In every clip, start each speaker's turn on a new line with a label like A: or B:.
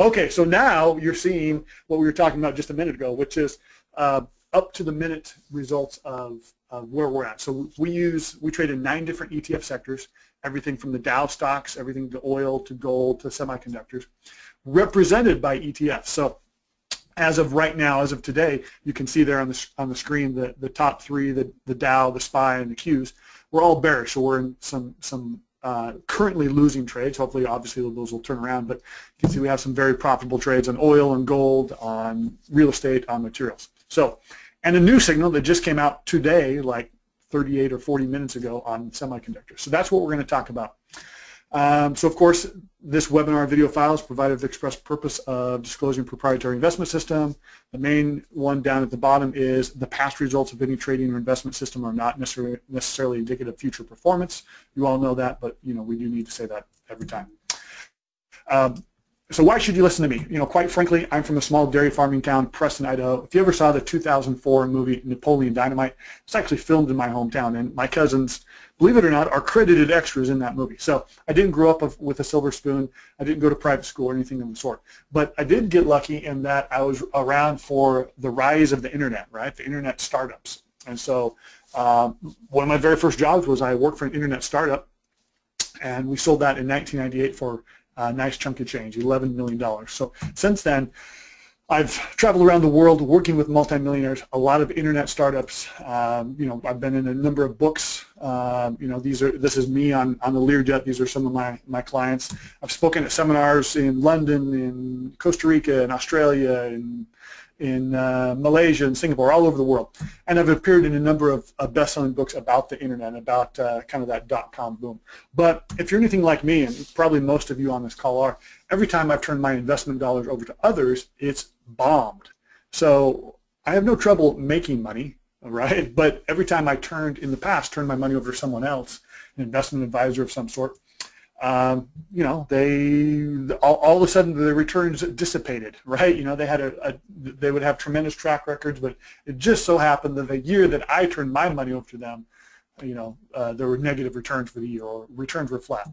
A: Okay, so now you're seeing what we were talking about just a minute ago, which is uh, up to the minute results of, of where we're at. So we use, we trade in nine different ETF sectors, everything from the Dow stocks, everything to oil, to gold, to semiconductors, represented by ETFs. So as of right now, as of today, you can see there on the, on the screen the, the top three, the, the Dow, the SPY, and the Qs. We're all bearish, so we're in some, some uh, currently losing trades. Hopefully, obviously, those will turn around. But you can see we have some very profitable trades on oil and gold, on real estate, on materials. So, and a new signal that just came out today, like 38 or 40 minutes ago on semiconductors. So that's what we're going to talk about. Um, so of course, this webinar video file is provided the express purpose of disclosing proprietary investment system. The main one down at the bottom is the past results of any trading or investment system are not necessarily, necessarily indicative of future performance. You all know that, but you know we do need to say that every time. Um, so why should you listen to me? You know, quite frankly, I'm from a small dairy farming town, Preston, Idaho. If you ever saw the 2004 movie Napoleon Dynamite, it's actually filmed in my hometown, and my cousins, believe it or not, are credited extras in that movie. So I didn't grow up with a silver spoon. I didn't go to private school or anything of the sort. But I did get lucky in that I was around for the rise of the internet, right? The internet startups. And so um, one of my very first jobs was I worked for an internet startup, and we sold that in 1998 for a nice chunk of change, $11 million. So since then, I've traveled around the world working with multimillionaires, a lot of internet startups. Um, you know, I've been in a number of books. Uh, you know, these are this is me on on the Learjet. These are some of my my clients. I've spoken at seminars in London, in Costa Rica, in Australia, in in uh, Malaysia and Singapore, all over the world. And I've appeared in a number of, of best-selling books about the internet, and about uh, kind of that dot-com boom. But if you're anything like me, and probably most of you on this call are, every time I've turned my investment dollars over to others, it's bombed. So I have no trouble making money, right? But every time I turned in the past, turned my money over to someone else, an investment advisor of some sort, um, you know, they all, all, of a sudden the returns dissipated, right? You know, they had a, a, they would have tremendous track records, but it just so happened that the year that I turned my money over to them, you know, uh, there were negative returns for the year or returns were flat.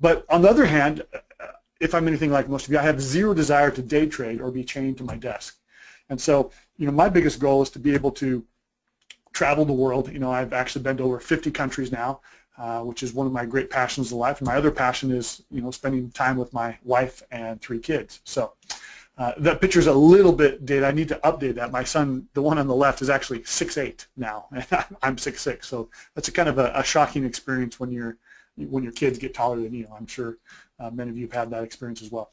A: But on the other hand, if I'm anything like most of you, I have zero desire to day trade or be chained to my desk. And so, you know, my biggest goal is to be able to travel the world. You know, I've actually been to over 50 countries now. Uh, which is one of my great passions in life. And my other passion is, you know, spending time with my wife and three kids. So uh, that picture is a little bit dated. I need to update that. My son, the one on the left, is actually 6'8 now, and I'm 6'6. So that's a kind of a, a, shocking experience when you're when your kids get taller than you. I'm sure uh, many of you have had that experience as well.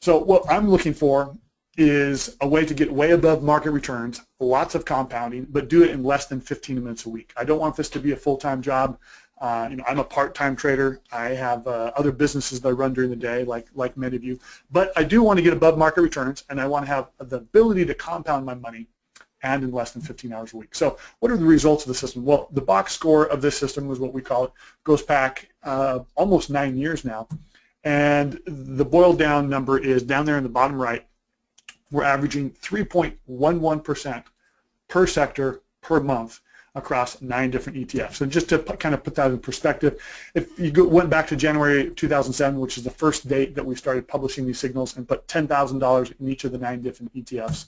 A: So what I'm looking for is a way to get way above market returns, lots of compounding, but do it in less than 15 minutes a week. I don't want this to be a full-time job. Uh, you know, I'm a part-time trader. I have uh, other businesses that I run during the day, like like many of you. But I do want to get above market returns, and I want to have the ability to compound my money, and in less than 15 hours a week. So, what are the results of the system? Well, the box score of this system is what we call it. Goes back uh, almost nine years now, and the boiled down number is down there in the bottom right. We're averaging 3.11% per sector per month across nine different ETFs. And just to kind of put that in perspective, if you go, went back to January 2007, which is the first date that we started publishing these signals, and put $10,000 in each of the nine different ETFs,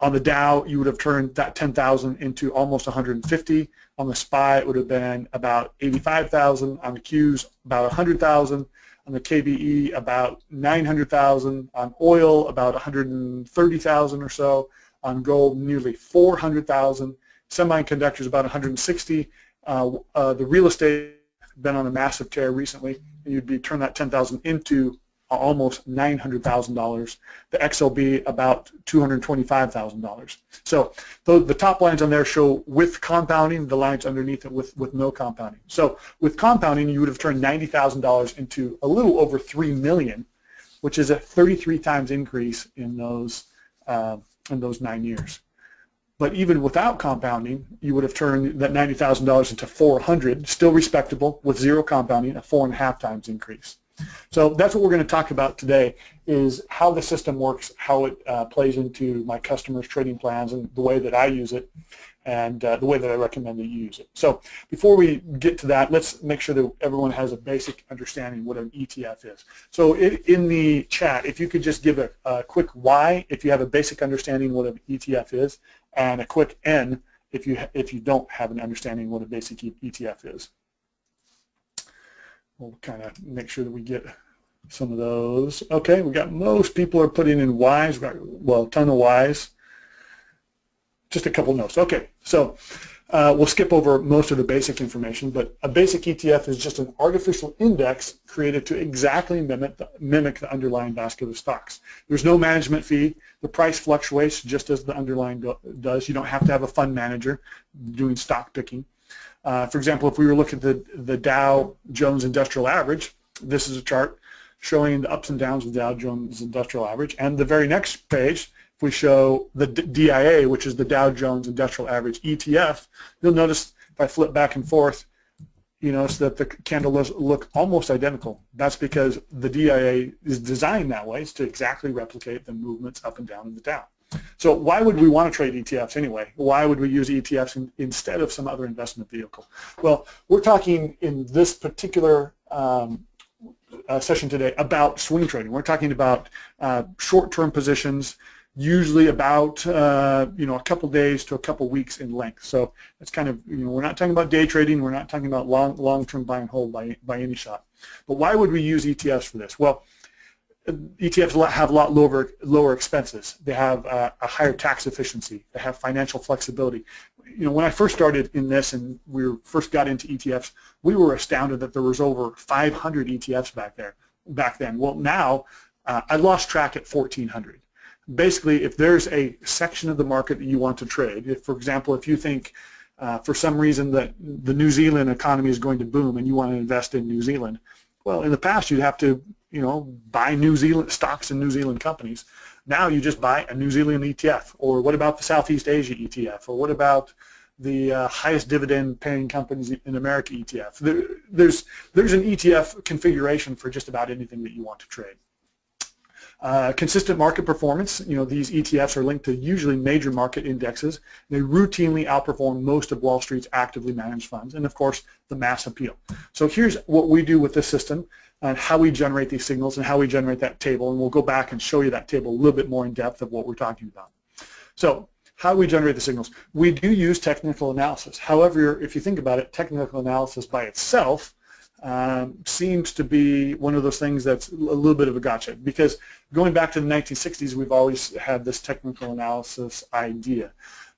A: on the Dow, you would have turned that 10,000 into almost 150. On the SPY, it would have been about 85,000. On the Qs, about 100,000. On the KBE, about 900,000. On oil, about 130,000 or so. On gold, nearly 400,000 Semiconductors about 160. Uh, uh, the real estate been on a massive tear recently, and you'd be turn that 10,000 into almost $900,000. The XLB about $225,000. So the, the top lines on there show with compounding, the lines underneath it with, with no compounding. So with compounding, you would have turned $90,000 into a little over 3 million, which is a 33 times increase in those uh, in those nine years. But even without compounding, you would have turned that $90,000 into 400, still respectable with zero compounding, a four and a half times increase. So that's what we're going to talk about today is how the system works, how it uh, plays into my customers' trading plans and the way that I use it. And uh, the way that I recommend that you use it. So before we get to that, let's make sure that everyone has a basic understanding what an ETF is. So in the chat, if you could just give a, a quick Y if you have a basic understanding what an ETF is, and a quick N if you if you don't have an understanding what a basic ETF is. We'll kind of make sure that we get some of those. Okay, we got most people are putting in Ys. Well, a ton of Ys just a couple notes. Okay, so uh, we'll skip over most of the basic information, but a basic ETF is just an artificial index created to exactly mimic the, mimic the underlying basket of stocks. There's no management fee. The price fluctuates just as the underlying do, does. You don't have to have a fund manager doing stock picking. Uh, for example, if we were looking at the, the Dow Jones Industrial Average, this is a chart showing the ups and downs of the Dow Jones Industrial Average. And the very next page we show the DIA, which is the Dow Jones Industrial Average ETF, you'll notice if I flip back and forth, you notice that the candles look almost identical. That's because the DIA is designed that way it's to exactly replicate the movements up and down in the Dow. So why would we want to trade ETFs anyway? Why would we use ETFs in, instead of some other investment vehicle? Well, we're talking in this particular um, uh, session today about swing trading. We're talking about uh, short-term positions usually about uh, you know a couple days to a couple weeks in length. So it's kind of you know we're not talking about day trading. We're not talking about long long-term buy and hold by by any shot. But why would we use ETFs for this? Well, ETFs have a lot lower lower expenses. They have uh, a higher tax efficiency. They have financial flexibility. You know, when I first started in this and we first got into ETFs, we were astounded that there was over 500 ETFs back there back then. Well, now uh, I lost track at 1,400 basically if there's a section of the market that you want to trade, if for example if you think uh, for some reason that the New Zealand economy is going to boom and you want to invest in New Zealand, well in the past you'd have to you know buy New Zealand stocks in New Zealand companies. Now you just buy a New Zealand ETF or what about the Southeast Asia ETF or what about the uh, highest dividend paying companies in America ETF. There, there's, there's an ETF configuration for just about anything that you want to trade. Uh, consistent market performance, you know, these ETFs are linked to usually major market indexes. They routinely outperform most of Wall Street's actively managed funds, and of course, the mass appeal. So here's what we do with this system and how we generate these signals and how we generate that table, and we'll go back and show you that table a little bit more in depth of what we're talking about. So how we generate the signals? We do use technical analysis. However, if you think about it, technical analysis by itself um, seems to be one of those things that's a little bit of a gotcha. Because going back to the 1960s we've always had this technical analysis idea.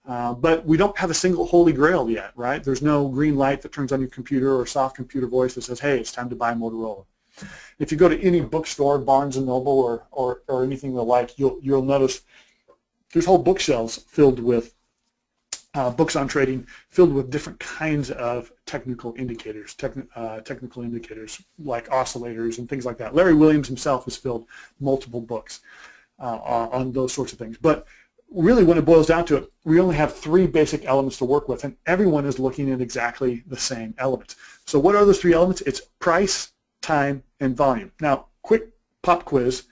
A: Uh, but we don't have a single holy grail yet right? There's no green light that turns on your computer or soft computer voice that says hey it's time to buy Motorola. If you go to any bookstore Barnes and Noble or, or, or anything the like you'll, you'll notice there's whole bookshelves filled with uh, books on trading filled with different kinds of technical indicators, techni uh, technical indicators like oscillators and things like that. Larry Williams himself has filled multiple books uh, on those sorts of things. But really when it boils down to it, we only have three basic elements to work with and everyone is looking at exactly the same elements. So what are those three elements? It's price, time, and volume. Now, quick pop quiz.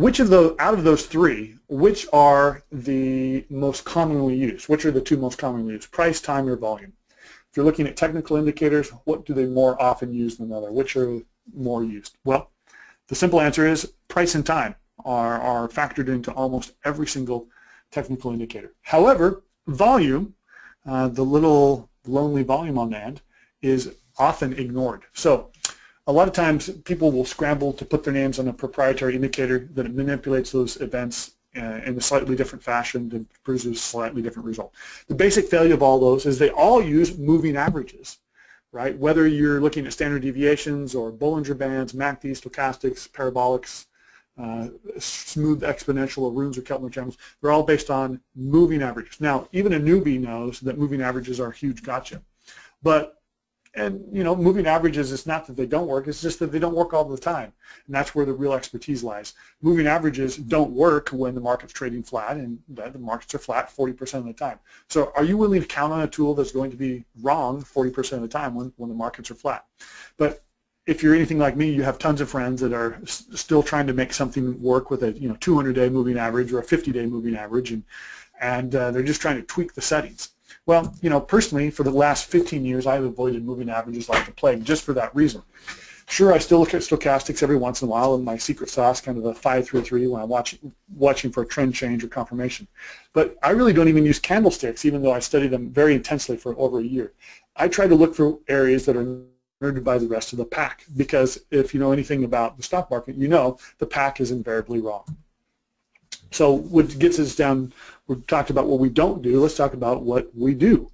A: Which of those, out of those three, which are the most commonly used? Which are the two most commonly used, price, time, or volume? If you're looking at technical indicators, what do they more often use than another? Which are more used? Well, the simple answer is price and time are, are factored into almost every single technical indicator. However, volume, uh, the little lonely volume on the end, is often ignored. So a lot of times people will scramble to put their names on a proprietary indicator that manipulates those events uh, in a slightly different fashion to produce a slightly different result. The basic failure of all those is they all use moving averages, right? Whether you're looking at standard deviations or Bollinger Bands, MACD, stochastics, parabolics, uh, smooth exponential or runes or Keltner channels, they're all based on moving averages. Now, even a newbie knows that moving averages are a huge gotcha. But and you know, moving averages, it's not that they don't work, it's just that they don't work all the time. And that's where the real expertise lies. Moving averages don't work when the market's trading flat, and the markets are flat 40% of the time. So are you willing to count on a tool that's going to be wrong 40% of the time when, when the markets are flat? But if you're anything like me, you have tons of friends that are still trying to make something work with a you know 200-day moving average or a 50-day moving average, and, and uh, they're just trying to tweak the settings. Well, you know, personally, for the last 15 years, I've avoided moving averages like the plague just for that reason. Sure, I still look at stochastics every once in a while and my secret sauce, kind of the 533 when I'm watching, watching for a trend change or confirmation. But I really don't even use candlesticks, even though I study them very intensely for over a year. I try to look for areas that are nerded by the rest of the pack because if you know anything about the stock market, you know the pack is invariably wrong. So what gets us down, we've talked about what we don't do, let's talk about what we do.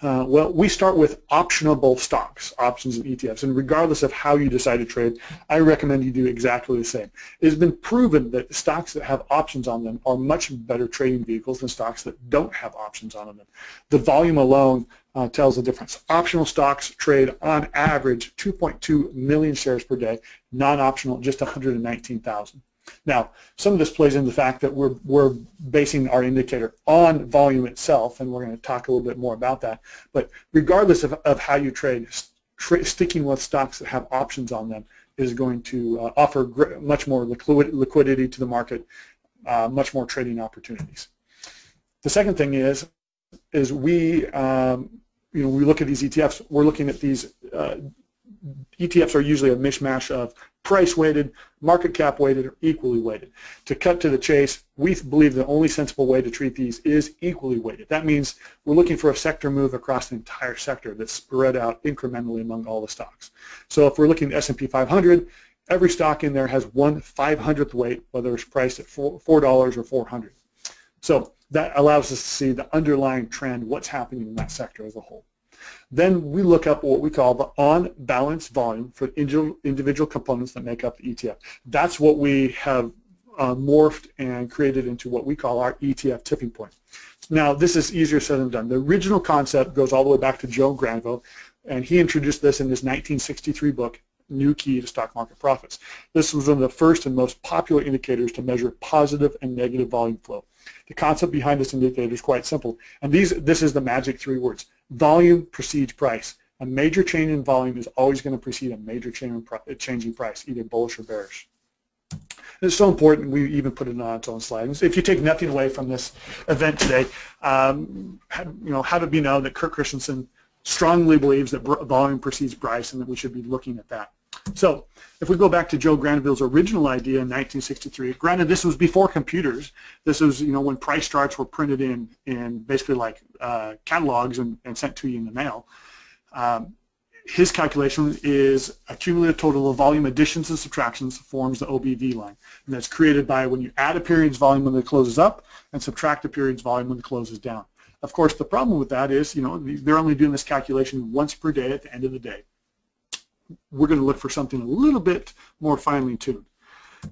A: Uh, well, we start with optionable stocks, options and ETFs, and regardless of how you decide to trade, I recommend you do exactly the same. It has been proven that stocks that have options on them are much better trading vehicles than stocks that don't have options on them. The volume alone uh, tells the difference. Optional stocks trade on average 2.2 million shares per day, non-optional just 119,000. Now, some of this plays into the fact that we're, we're basing our indicator on volume itself, and we're going to talk a little bit more about that. But regardless of, of how you trade, tra sticking with stocks that have options on them is going to uh, offer much more liquid liquidity to the market, uh, much more trading opportunities. The second thing is, is we, um, you know, we look at these ETFs, we're looking at these uh, ETFs are usually a mishmash of price weighted, market cap weighted, or equally weighted. To cut to the chase, we believe the only sensible way to treat these is equally weighted. That means we're looking for a sector move across the entire sector that's spread out incrementally among all the stocks. So if we're looking at S&P 500, every stock in there has one 500th weight, whether it's priced at $4 or 400 So that allows us to see the underlying trend, what's happening in that sector as a whole. Then we look up what we call the on-balance volume for individual components that make up the ETF. That's what we have uh, morphed and created into what we call our ETF tipping point. Now, this is easier said than done. The original concept goes all the way back to Joe Granville, and he introduced this in his 1963 book, New Key to Stock Market Profits. This was one of the first and most popular indicators to measure positive and negative volume flow. The concept behind this indicator is quite simple, and these, this is the magic three words. Volume precedes price. A major change in volume is always going to precede a major change in, price, either bullish or bearish. It's so important we even put it on its own slide. if you take nothing away from this event today, um, you know, have it be known that Kirt Christensen strongly believes that volume precedes price and that we should be looking at that. So if we go back to Joe Granville's original idea in 1963, granted this was before computers. This was you know when price charts were printed in in basically like uh, catalogs and, and, sent to you in the mail. Um, his calculation is a cumulative total of volume additions and subtractions forms the OBV line. And that's created by when you add a period's volume when it closes up and subtract a period's volume when it closes down. Of course, the problem with that is, you know, they're only doing this calculation once per day at the end of the day we're going to look for something a little bit more finely tuned.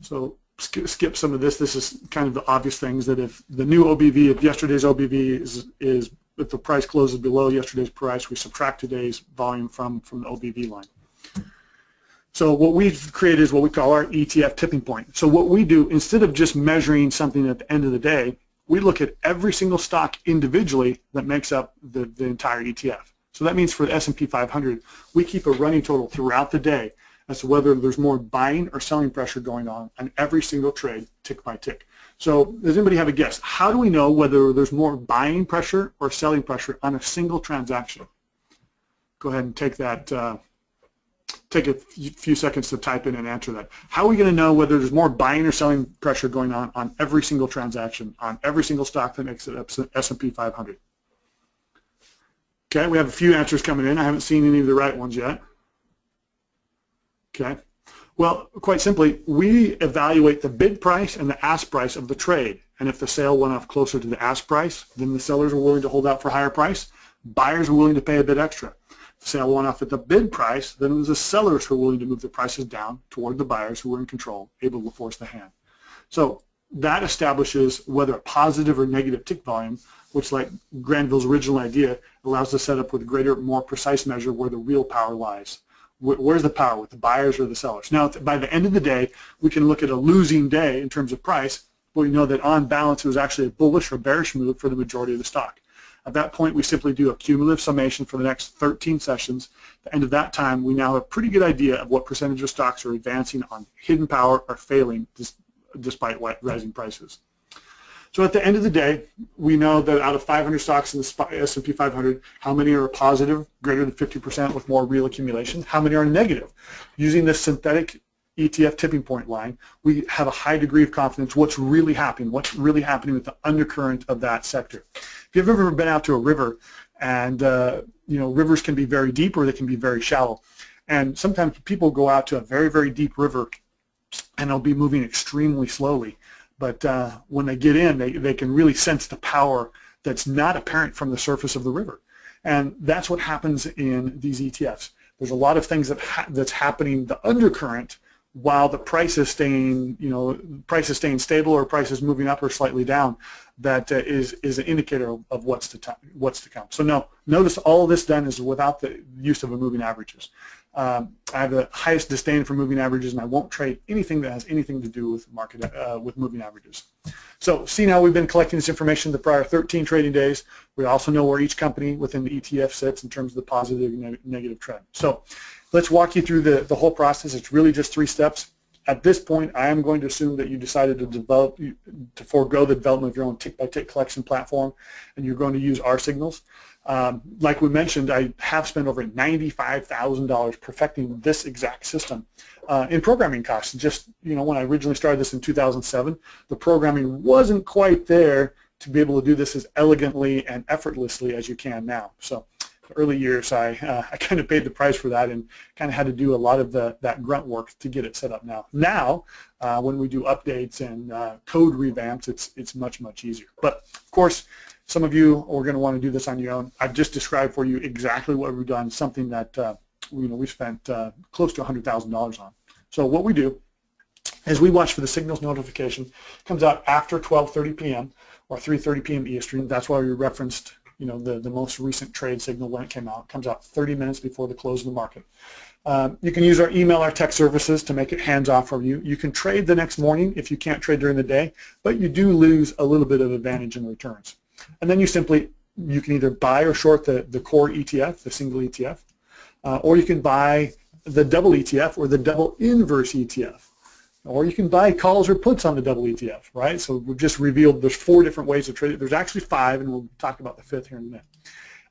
A: So skip some of this. This is kind of the obvious things that if the new OBV, if yesterday's OBV is, is if the price closes below yesterday's price, we subtract today's volume from, from the OBV line. So what we've created is what we call our ETF tipping point. So what we do, instead of just measuring something at the end of the day, we look at every single stock individually that makes up the, the entire ETF. So that means for the S&P 500, we keep a running total throughout the day as to whether there's more buying or selling pressure going on on every single trade, tick by tick. So does anybody have a guess? How do we know whether there's more buying pressure or selling pressure on a single transaction? Go ahead and take that, uh, take a few seconds to type in and answer that. How are we going to know whether there's more buying or selling pressure going on on every single transaction, on every single stock that makes it S&P 500? Okay, we have a few answers coming in. I haven't seen any of the right ones yet. Okay. Well, quite simply, we evaluate the bid price and the ask price of the trade. And if the sale went off closer to the ask price, then the sellers were willing to hold out for a higher price. Buyers were willing to pay a bit extra. If the sale went off at the bid price, then it was the sellers who were willing to move the prices down toward the buyers who were in control, able to force the hand. So that establishes whether a positive or negative tick volume which like Granville's original idea allows the setup with a greater, more precise measure where the real power lies. Where's the power, with the buyers or the sellers? Now, by the end of the day, we can look at a losing day in terms of price, but we know that on balance it was actually a bullish or bearish move for the majority of the stock. At that point, we simply do a cumulative summation for the next 13 sessions. At the end of that time, we now have a pretty good idea of what percentage of stocks are advancing on hidden power or failing despite rising prices. So at the end of the day, we know that out of 500 stocks in the S&P 500, how many are positive, greater than 50% with more real accumulation? How many are negative? Using this synthetic ETF tipping point line, we have a high degree of confidence what's really happening, what's really happening with the undercurrent of that sector. If you've ever been out to a river, and uh, you know rivers can be very deep or they can be very shallow, and sometimes people go out to a very very deep river, and they'll be moving extremely slowly, but uh, when they get in, they they can really sense the power that's not apparent from the surface of the river, and that's what happens in these ETFs. There's a lot of things that ha that's happening the undercurrent while the price is staying, you know, price is staying stable or price is moving up or slightly down, that uh, is is an indicator of, of what's to what's to come. So no, notice all this done is without the use of a moving averages. Um, I have the highest disdain for moving averages, and I won't trade anything that has anything to do with market uh, with moving averages. So see now we've been collecting this information the prior 13 trading days. We also know where each company within the ETF sits in terms of the positive and negative trend. So Let's walk you through the, the whole process. It's really just three steps. At this point, I am going to assume that you decided to develop, to forego the development of your own tick-by-tick -tick collection platform, and you're going to use our signals. Um, like we mentioned, I have spent over $95,000 perfecting this exact system uh, in programming costs. Just, you know, when I originally started this in 2007, the programming wasn't quite there to be able to do this as elegantly and effortlessly as you can now. So early years, I, uh, I kind of paid the price for that and kind of had to do a lot of the, that grunt work to get it set up now. Now, uh, when we do updates and uh, code revamps, it's, it's much, much easier. But, of course, some of you are going to want to do this on your own. I've just described for you exactly what we've done, something that uh, you know, we spent uh, close to $100,000 on. So what we do is we watch for the signals notification. It comes out after 12.30 p.m. or 3.30 p.m. Eastern. That's why we referenced you know, the, the most recent trade signal when it came out. It comes out 30 minutes before the close of the market. Um, you can use our email, our tech services to make it hands-off for you. You can trade the next morning if you can't trade during the day, but you do lose a little bit of advantage in returns. And then you simply, you can either buy or short the, the core ETF, the single ETF, uh, or you can buy the double ETF or the double inverse ETF or you can buy calls or puts on the double ETF, right? So we've just revealed there's four different ways to trade it. There's actually five, and we'll talk about the fifth here in a minute.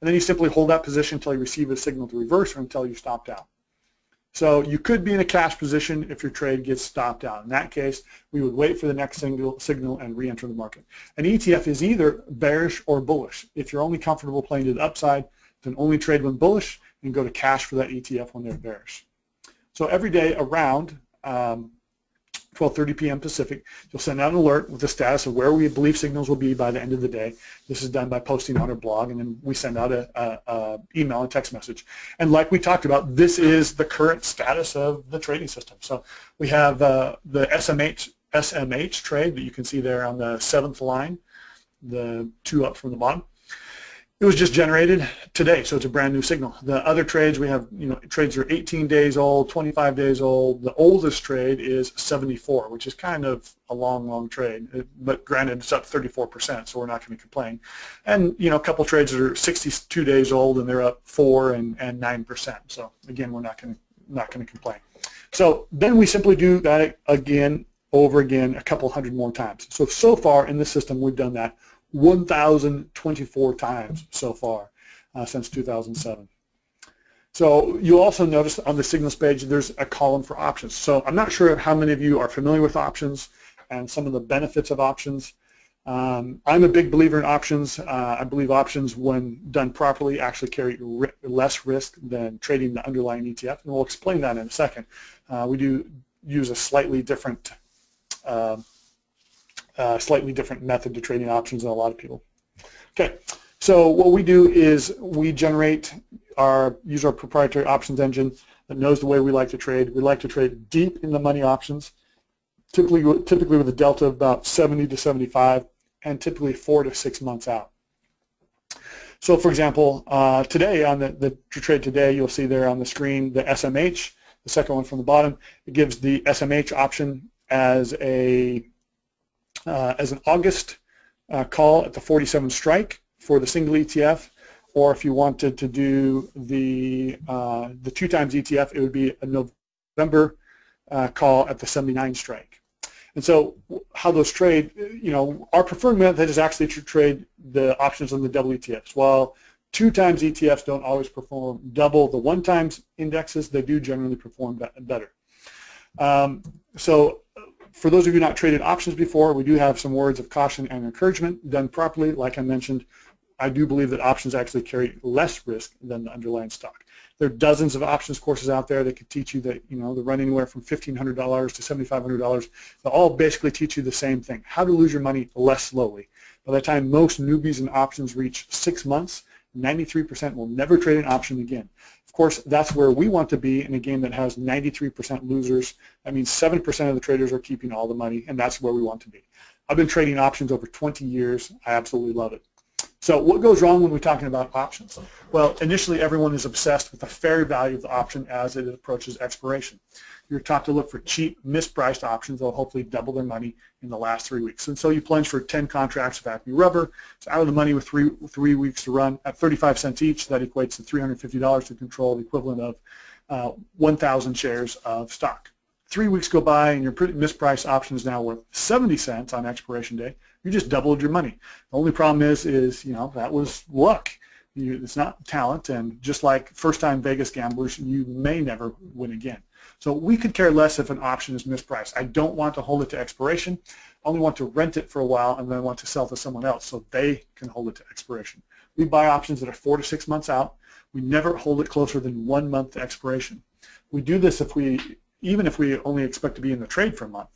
A: And then you simply hold that position until you receive a signal to reverse or until you stopped out. So you could be in a cash position if your trade gets stopped out. In that case, we would wait for the next signal, signal and re-enter the market. An ETF is either bearish or bullish. If you're only comfortable playing to the upside, then only trade when bullish and go to cash for that ETF when they're bearish. So every day around um, 12.30 p.m. Pacific. You'll send out an alert with the status of where we believe signals will be by the end of the day. This is done by posting on our blog, and then we send out a, a, a email and text message. And like we talked about, this is the current status of the trading system. So we have uh, the SMH, SMH trade that you can see there on the seventh line, the two up from the bottom. It was just generated today, so it's a brand new signal. The other trades we have, you know, trades are 18 days old, 25 days old. The oldest trade is 74, which is kind of a long, long trade. Uh, but granted, it's up 34%, so we're not going to complain. And you know, a couple trades are 62 days old and they're up four and and nine percent. So again, we're not going to not going to complain. So then we simply do that again, over again, a couple hundred more times. So so far in the system, we've done that 1,024 times so far uh, since 2007. So you'll also notice on the signals page there's a column for options. So I'm not sure how many of you are familiar with options and some of the benefits of options. Um, I'm a big believer in options. Uh, I believe options, when done properly, actually carry ri less risk than trading the underlying ETF, and we'll explain that in a second. Uh, we do use a slightly different uh, uh, slightly different method to trading options than a lot of people. Okay, so what we do is we generate our, use our proprietary options engine that knows the way we like to trade. We like to trade deep in the money options, typically, typically with a delta of about 70 to 75, and typically four to six months out. So for example, uh, today on the, the trade today, you'll see there on the screen the SMH, the second one from the bottom. It gives the SMH option as a as an August uh, call at the 47 strike for the single ETF, or if you wanted to do the uh, the two times ETF, it would be a November uh, call at the 79 strike. And so how those trade, you know, our preferred method is actually to trade the options on the WTFs. While two times ETFs don't always perform double the one times indexes, they do generally perform better. Um, so for those of you not traded options before, we do have some words of caution and encouragement done properly. Like I mentioned, I do believe that options actually carry less risk than the underlying stock. There are dozens of options courses out there that could teach you that, you know, they run anywhere from $1,500 to $7,500. They all basically teach you the same thing, how to lose your money less slowly. By the time most newbies in options reach six months, 93% will never trade an option again. Of course, that's where we want to be in a game that has 93% losers. That means 7% of the traders are keeping all the money, and that's where we want to be. I've been trading options over 20 years. I absolutely love it. So what goes wrong when we're talking about options? Well, initially everyone is obsessed with the fair value of the option as it approaches expiration. You're taught to look for cheap, mispriced options that will hopefully double their money in the last three weeks. And so you plunge for 10 contracts of Acme Rubber. It's out of the money with three, three weeks to run at 35 cents each. That equates to $350 to control the equivalent of uh, 1,000 shares of stock. Three weeks go by and your mispriced option is now worth 70 cents on expiration day you just doubled your money. The only problem is, is you know, that was luck. You, it's not talent, and just like first-time Vegas gamblers, you may never win again. So we could care less if an option is mispriced. I don't want to hold it to expiration. I only want to rent it for a while and then want to sell to someone else so they can hold it to expiration. We buy options that are four to six months out. We never hold it closer than one month to expiration. We do this if we, even if we only expect to be in the trade for a month.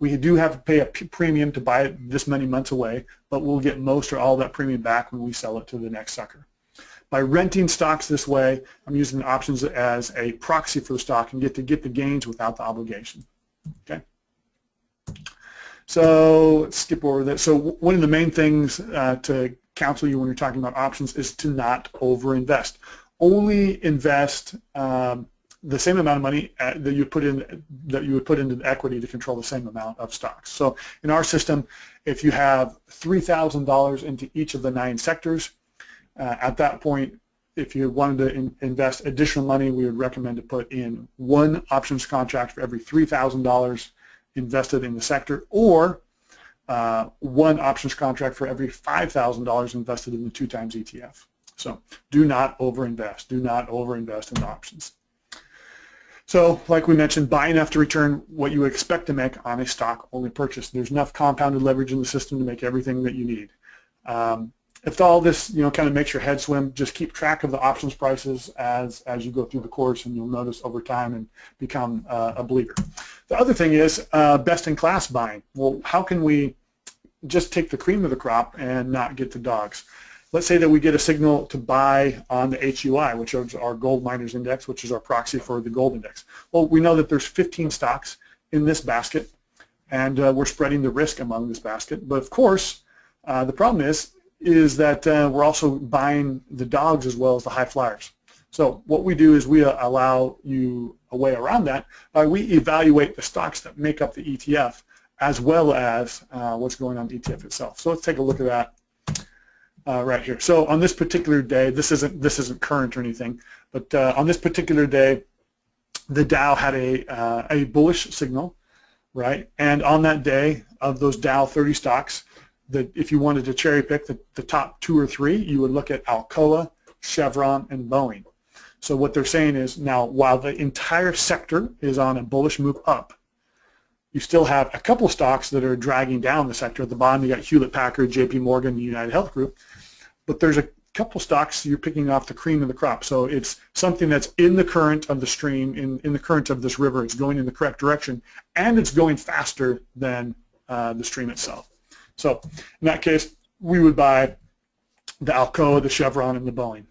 A: We do have to pay a premium to buy it this many months away, but we'll get most or all that premium back when we sell it to the next sucker. By renting stocks this way, I'm using options as a proxy for the stock and get to get the gains without the obligation. Okay. So let's skip over that. So one of the main things uh, to counsel you when you're talking about options is to not overinvest. Only invest um, the same amount of money uh, that you put in that you would put into the equity to control the same amount of stocks. So in our system, if you have $3,000 into each of the nine sectors, uh, at that point, if you wanted to in invest additional money, we would recommend to put in one options contract for every $3,000 invested in the sector, or uh, one options contract for every $5,000 invested in the two times ETF. So do not overinvest. Do not overinvest in options. So like we mentioned, buy enough to return what you expect to make on a stock-only purchase. There's enough compounded leverage in the system to make everything that you need. Um, if all this, you know, kind of makes your head swim, just keep track of the options prices as as you go through the course, and you'll notice over time and become uh, a believer. The other thing is uh, best-in-class buying. Well, how can we just take the cream of the crop and not get the dogs? Let's say that we get a signal to buy on the HUI, which is our gold miners index, which is our proxy for the gold index. Well, we know that there's 15 stocks in this basket, and uh, we're spreading the risk among this basket. But of course, uh, the problem is is that uh, we're also buying the dogs as well as the high flyers. So what we do is we uh, allow you a way around that we evaluate the stocks that make up the ETF as well as uh, what's going on the ETF itself. So let's take a look at that uh, right here. So on this particular day, this isn't this isn't current or anything, but uh, on this particular day, the Dow had a uh, a bullish signal, right? And on that day, of those Dow 30 stocks, that if you wanted to cherry pick the, the top two or three, you would look at Alcoa, Chevron, and Boeing. So what they're saying is now, while the entire sector is on a bullish move up, you still have a couple stocks that are dragging down the sector. At the bottom, you got Hewlett Packard, J.P. Morgan, United Health Group but there's a couple stocks you're picking off the cream of the crop. So it's something that's in the current of the stream, in, in the current of this river. It's going in the correct direction, and it's going faster than uh, the stream itself. So in that case, we would buy the Alcoa, the Chevron, and the Boeing.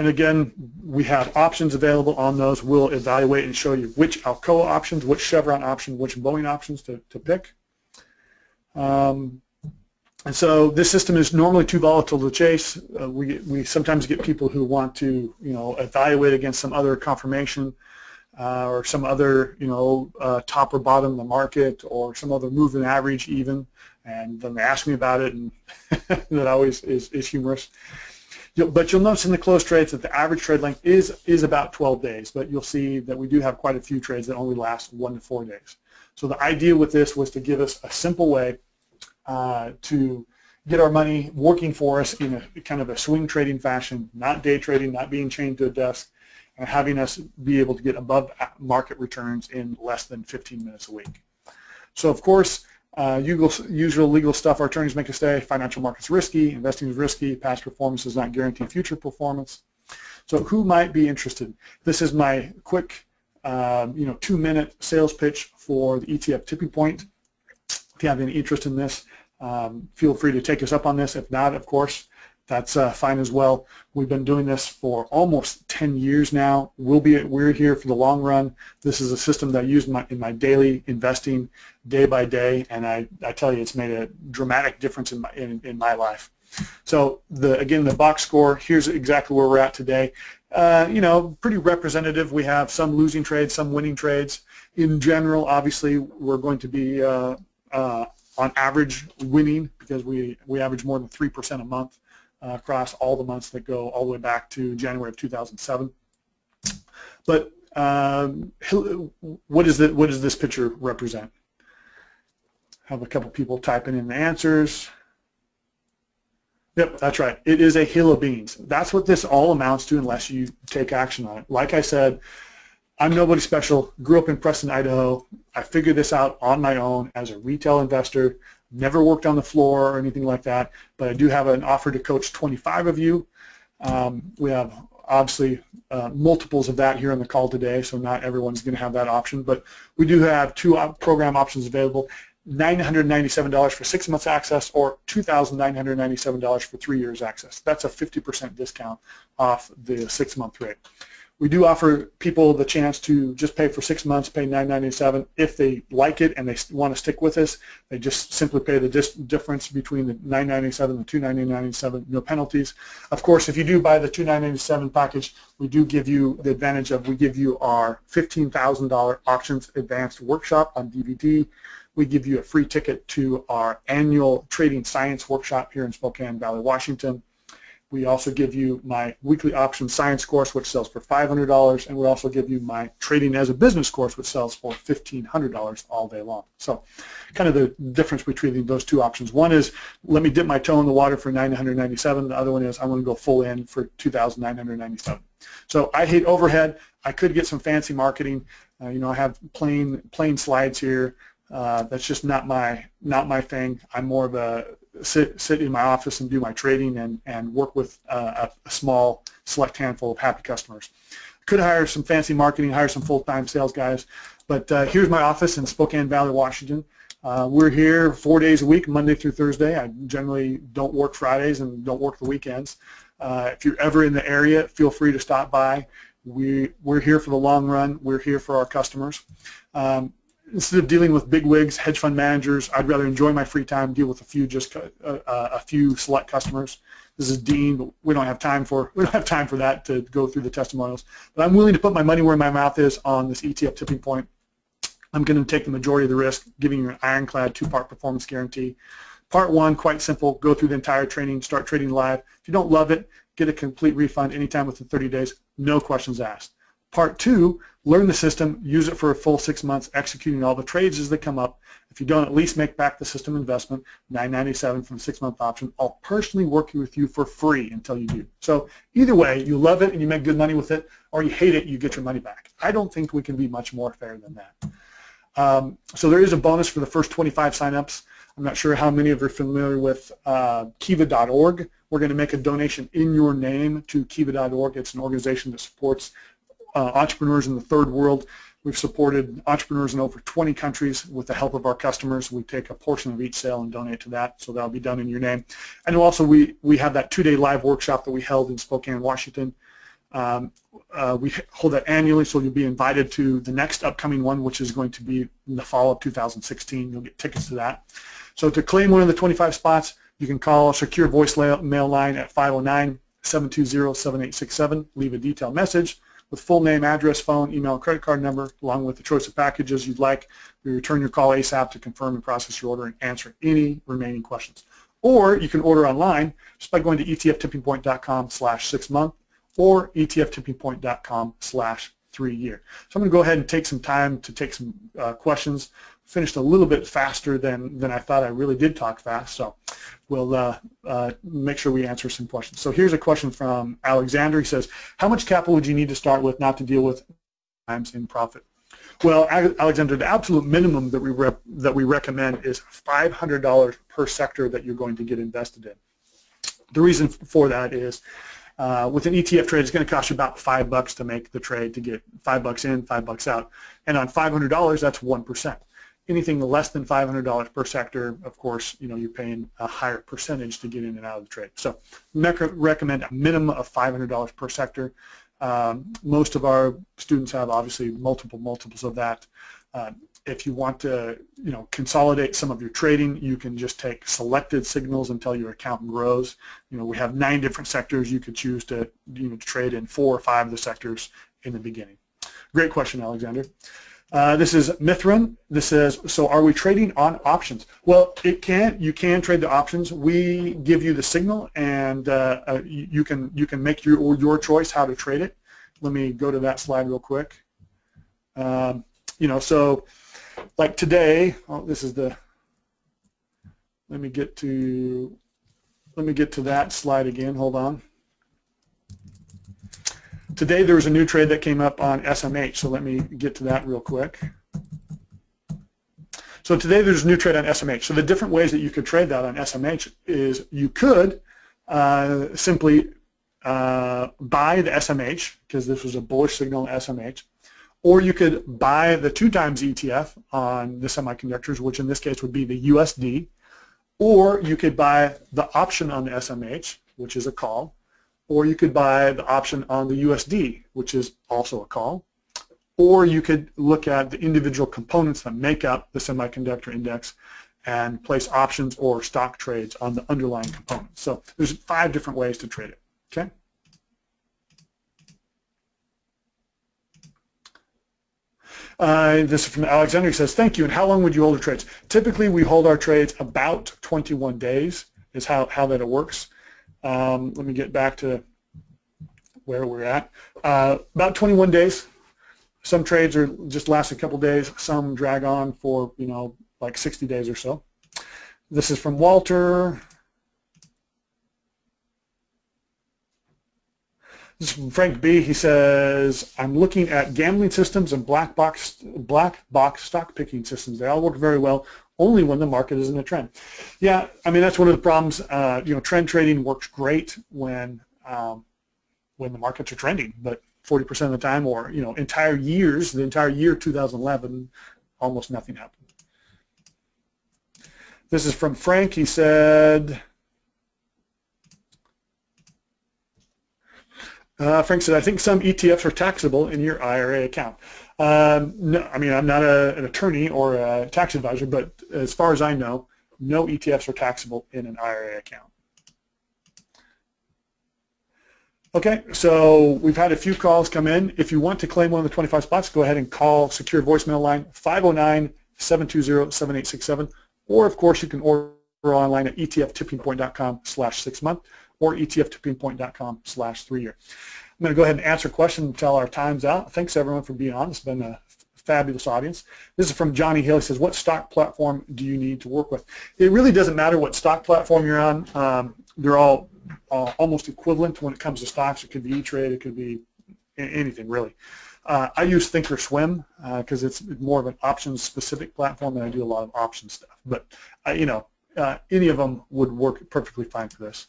A: And again, we have options available on those. We'll evaluate and show you which Alcoa options, which Chevron options, which Boeing options to, to pick. Um, and so this system is normally too volatile to chase. Uh, we, we sometimes get people who want to, you know, evaluate against some other confirmation uh, or some other, you know, uh, top or bottom of the market or some other moving average even. And then they ask me about it, and that always is, is humorous. But you'll notice in the closed trades that the average trade length is, is about 12 days, but you'll see that we do have quite a few trades that only last one to four days. So the idea with this was to give us a simple way uh, to get our money working for us in a kind of a swing trading fashion, not day trading, not being chained to a desk, and having us be able to get above market returns in less than 15 minutes a week. So of course, uh, usual legal stuff, our attorneys make us say financial markets risky, investing is risky, past performance does not guarantee future performance. So who might be interested? This is my quick, um, you know, two-minute sales pitch for the ETF tipping point. If you have any interest in this, um, feel free to take us up on this. If not, of course, that's uh, fine as well. We've been doing this for almost 10 years now. We'll be we're here for the long run. This is a system that I use in my, in my daily investing day by day, and I, I tell you, it's made a dramatic difference in my in, in my life. So the again, the box score. Here's exactly where we're at today. Uh, you know, pretty representative. We have some losing trades, some winning trades. In general, obviously, we're going to be uh, uh, on average winning because we we average more than three percent a month uh, across all the months that go all the way back to January of 2007. But um, what is it? What does this picture represent? Have a couple people typing in the answers. Yep, that's right. It is a hill of beans. That's what this all amounts to unless you take action on it. Like I said, I'm nobody special. Grew up in Preston, Idaho. I figured this out on my own as a retail investor. Never worked on the floor or anything like that, but I do have an offer to coach 25 of you. Um, we have obviously uh, multiples of that here on the call today, so not everyone's going to have that option, but we do have two program options available. $997 for six months access or $2,997 for three years access. That's a 50% discount off the six month rate. We do offer people the chance to just pay for six months, pay 997. If they like it and they want to stick with us, they just simply pay the difference between the 997 and the $2,997, no penalties. Of course, if you do buy the $2,997 package, we do give you the advantage of we give you our $15,000 Options Advanced Workshop on DVD. We give you a free ticket to our annual Trading Science Workshop here in Spokane Valley, Washington. We also give you my weekly option science course, which sells for $500, and we also give you my trading as a business course, which sells for $1,500 all day long. So kind of the difference between those two options. One is let me dip my toe in the water for 997 The other one is I want to go full in for 2,997. So I hate overhead. I could get some fancy marketing. Uh, you know, I have plain plain slides here. Uh, that's just not my not my thing. I'm more of a sit, sit in my office and do my trading and, and work with uh, a, small select handful of happy customers. Could hire some fancy marketing, hire some full-time sales guys, but uh, here's my office in Spokane Valley, Washington. Uh, we're here four days a week, Monday through Thursday. I generally don't work Fridays and don't work the weekends. Uh, if you're ever in the area, feel free to stop by. We, we're here for the long run. We're here for our customers. Um, instead of dealing with big wigs, hedge fund managers, I'd rather enjoy my free time, deal with a few just uh, uh, a few select customers. This is Dean, but we don't have time for we don't have time for that to go through the testimonials. But I'm willing to put my money where my mouth is on this ETF tipping point. I'm going to take the majority of the risk, giving you an ironclad two-part performance guarantee. Part one, quite simple, go through the entire training, start trading live. If you don't love it, get a complete refund anytime within 30 days, no questions asked. Part two, learn the system, use it for a full six months, executing all the trades as they come up. If you don't at least make back the system investment, 997 from the six-month option, I'll personally work with you for free until you do. So either way, you love it and you make good money with it, or you hate it, you get your money back. I don't think we can be much more fair than that. Um, so there is a bonus for the first 25 signups. I'm not sure how many of you are familiar with uh, kiva.org. We're going to make a donation in your name to kiva.org. It's an organization that supports uh, entrepreneurs in the third world. We've supported entrepreneurs in over 20 countries with the help of our customers. We take a portion of each sale and donate to that, so that'll be done in your name. And also we, we have that two-day live workshop that we held in Spokane, Washington. Um, uh, we hold that annually, so you'll be invited to the next upcoming one, which is going to be in the fall of 2016. You'll get tickets to that. So to claim one of the 25 spots, you can call a secure voicemail line at 509-720-7867, leave a detailed message, with full name, address, phone, email, credit card number, along with the choice of packages you'd like. We return your call ASAP to confirm and process your order and answer any remaining questions. Or you can order online just by going to etftippingpoint.com slash six month or etftippingpoint.com slash three year. So I'm going to go ahead and take some time to take some uh, questions finished a little bit faster than, than I thought I really did talk fast, so we'll uh, uh, make sure we answer some questions. So here's a question from Alexander. He says, how much capital would you need to start with not to deal with times in profit? Well, Alexander, the absolute minimum that we that we recommend is $500 per sector that you're going to get invested in. The reason for that is uh, with an ETF trade, it's going to cost you about five bucks to make the trade to get five bucks in, five bucks out. And on $500, that's 1%. Anything less than $500 per sector, of course, you know, you're paying a higher percentage to get in and out of the trade. So recommend a minimum of $500 per sector. Um, most of our students have obviously multiple multiples of that. Uh, if you want to, you know, consolidate some of your trading, you can just take selected signals until your account grows. You know, we have nine different sectors. You could choose to, you know, trade in four or five of the sectors in the beginning. Great question, Alexander. Uh, this is Mithran. This says, so are we trading on options? Well, it can. You can trade the options. We give you the signal, and uh, uh, you can you can make your your choice how to trade it. Let me go to that slide real quick. Um, you know, so like today, oh, this is the, let me get to, let me get to that slide again, hold on. Today there was a new trade that came up on SMH, so let me get to that real quick. So today there's a new trade on SMH. So the different ways that you could trade that on SMH is you could uh, simply uh, buy the SMH, because this was a bullish signal SMH, or you could buy the two times ETF on the semiconductors, which in this case would be the USD, or you could buy the option on the SMH, which is a call, or you could buy the option on the USD, which is also a call, or you could look at the individual components that make up the semiconductor index and place options or stock trades on the underlying components. So there's five different ways to trade it. Okay. Uh, this is from Alexander. He says, thank you. And how long would you hold your trades? Typically, we hold our trades about 21 days is how, how that it works. Um, let me get back to where we're at. Uh, about 21 days. Some trades are just last a couple days. Some drag on for, you know, like 60 days or so. This is from Walter. This is from Frank B. He says, I'm looking at gambling systems and black box, black box stock picking systems. They all work very well only when the market is in a trend. Yeah, I mean, that's one of the problems. Uh, you know, trend trading works great when, um, when the markets are trending, but 40% of the time or, you know, entire years, the entire year 2011, almost nothing happened. This is from Frank. He said, Uh, Frank said, I think some ETFs are taxable in your IRA account. Um, no, I mean, I'm not a, an attorney or a tax advisor, but as far as I know, no ETFs are taxable in an IRA account. Okay, so we've had a few calls come in. If you want to claim one of the 25 spots, go ahead and call secure voicemail line 509-720-7867, or of course you can order online at etftippingpoint.com slash six month or etftippingpoint.com slash three year. I'm going to go ahead and answer a question until our time's out. Thanks everyone for being on. It's been a fabulous audience. This is from Johnny Hill. He says, what stock platform do you need to work with? It really doesn't matter what stock platform you're on. Um, they're all uh, almost equivalent when it comes to stocks. It could be E-Trade. It could be anything really. Uh, I use Thinkorswim because uh, it's more of an options-specific platform, and I do a lot of option stuff. But uh, you know, uh, any of them would work perfectly fine for this.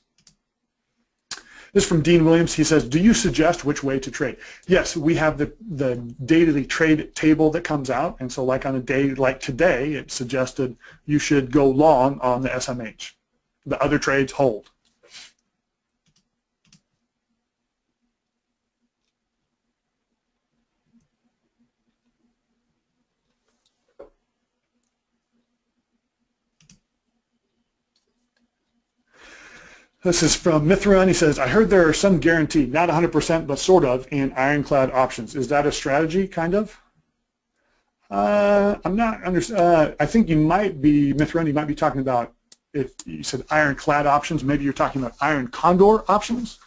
A: This is from Dean Williams. He says, do you suggest which way to trade? Yes, we have the, the daily trade table that comes out. And so like on a day like today, it suggested you should go long on the SMH. The other trades hold. This is from Mithran. He says, I heard there are some guarantee, not 100%, but sort of, in ironclad options. Is that a strategy, kind of? Uh, I'm not under, uh, I think you might be, Mithran, you might be talking about, if you said ironclad options, maybe you're talking about iron condor options.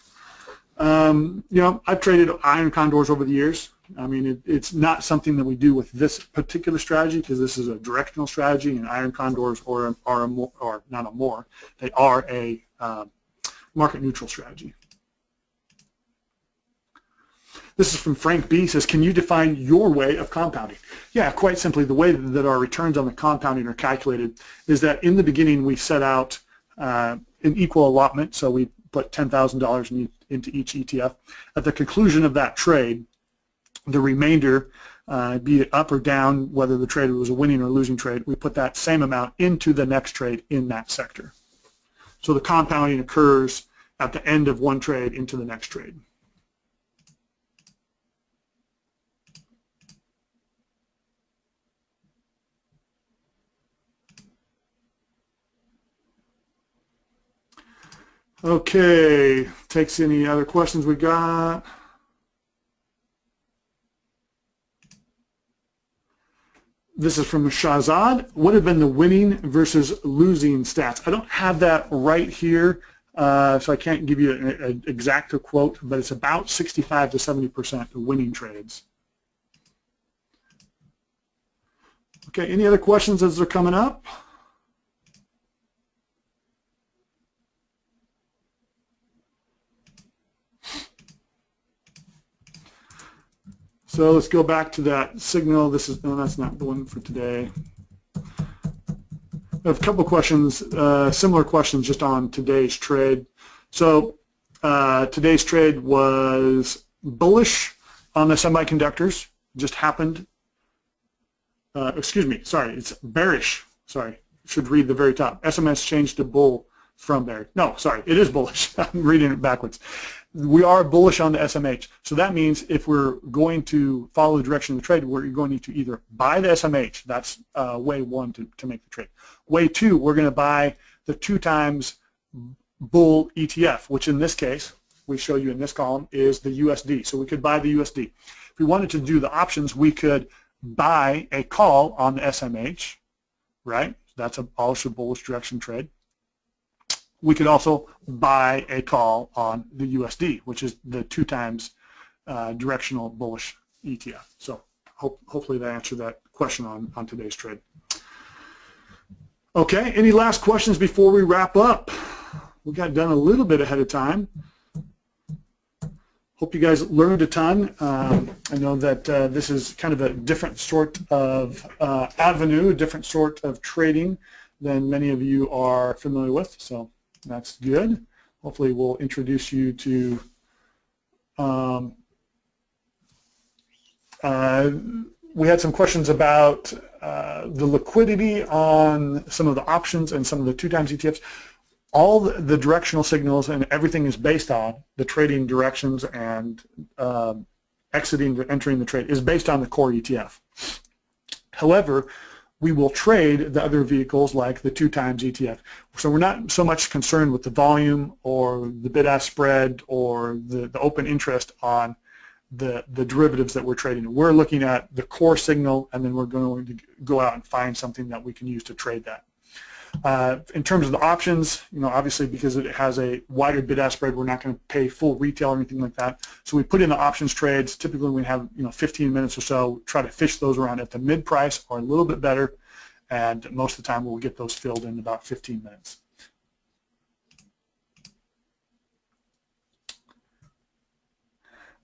A: Um, you know, I've traded iron condors over the years. I mean, it, it's not something that we do with this particular strategy because this is a directional strategy, and iron condors or are a more, or not a more, they are a uh, market neutral strategy. This is from Frank B. says, can you define your way of compounding? Yeah, quite simply, the way that our returns on the compounding are calculated is that in the beginning we set out uh, an equal allotment, so we put $10,000 in, into each ETF. At the conclusion of that trade, the remainder, uh, be it up or down, whether the trade was a winning or losing trade, we put that same amount into the next trade in that sector. So the compounding occurs at the end of one trade into the next trade. Okay, takes any other questions we got. This is from Shahzad. What have been the winning versus losing stats? I don't have that right here, uh, so I can't give you an exact quote, but it's about 65 to 70% of winning trades. Okay, any other questions as they're coming up? So let's go back to that signal. This is no, that's not the one for today. I have a couple questions, uh, similar questions just on today's trade. So uh, today's trade was bullish on the semiconductors. Just happened. Uh, excuse me. Sorry, it's bearish. Sorry, should read the very top. SMH changed to bull from bearish. No, sorry, it is bullish. I'm reading it backwards we are bullish on the SMH. So that means if we're going to follow the direction of the trade, we're going to either buy the SMH, that's uh, way one to, to make the trade. Way two, we're going to buy the two times bull ETF, which in this case, we show you in this column, is the USD. So we could buy the USD. If we wanted to do the options, we could buy a call on the SMH, right? That's a also bullish direction trade we could also buy a call on the USD, which is the two times uh, directional bullish ETF. So hope, hopefully that answered that question on, on today's trade. Okay, any last questions before we wrap up? We got done a little bit ahead of time. Hope you guys learned a ton. Um, I know that uh, this is kind of a different sort of uh, avenue, a different sort of trading than many of you are familiar with. So that's good. Hopefully we'll introduce you to um, uh, we had some questions about uh, the liquidity on some of the options and some of the two times ETFs. All the, the directional signals and everything is based on the trading directions and uh, exiting, the entering the trade is based on the core ETF. However, we will trade the other vehicles like the two times ETF. So we're not so much concerned with the volume or the bid-ask spread or the, the open interest on the, the derivatives that we're trading. We're looking at the core signal and then we're going to go out and find something that we can use to trade that. Uh, in terms of the options, you know, obviously because it has a wider bid-ask spread, we're not going to pay full retail or anything like that. So we put in the options trades. Typically, we have you know 15 minutes or so. Try to fish those around at the mid price or a little bit better, and most of the time we'll get those filled in about 15 minutes.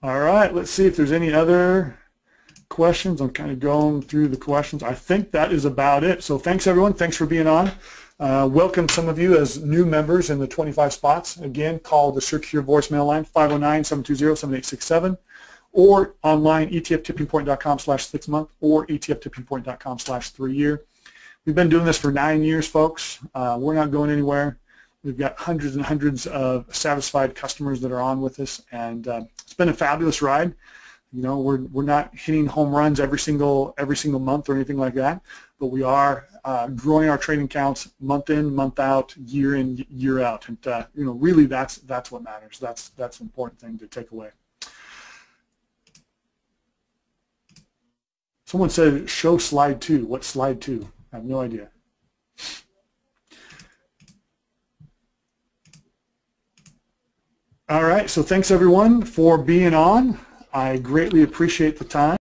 A: All right, let's see if there's any other questions. I'm kind of going through the questions. I think that is about it. So thanks, everyone. Thanks for being on. Uh, welcome some of you as new members in the 25 spots. Again, call the Secure voicemail line 509-720-7867 or online etftippingpoint.com slash six month or etftippingpoint.com slash three year. We've been doing this for nine years, folks. Uh, we're not going anywhere. We've got hundreds and hundreds of satisfied customers that are on with us, and uh, it's been a fabulous ride. You know, we're we're not hitting home runs every single every single month or anything like that, but we are uh, growing our trading counts month in, month out, year in, year out, and uh, you know, really that's that's what matters. That's that's an important thing to take away. Someone said show slide two. What slide two? I have no idea. All right, so thanks everyone for being on. I greatly appreciate the time.